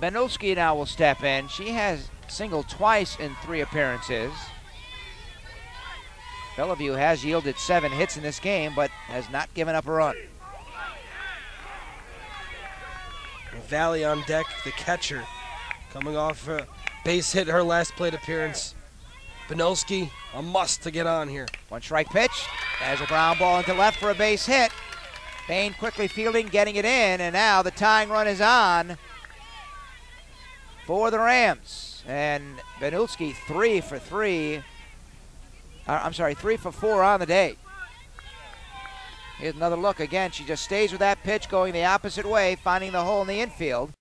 Banulski now will step in. She has singled twice in three appearances. Bellevue has yielded seven hits in this game, but has not given up a run. Valley on deck, the catcher, coming off a base hit her last plate appearance. Banulski, a must to get on here. One strike pitch. There's a ground ball into left for a base hit. Bain quickly fielding, getting it in, and now the tying run is on for the Rams. And Banulski three for three. Uh, I'm sorry, three for four on the day. Here's another look again. She just stays with that pitch, going the opposite way, finding the hole in the infield.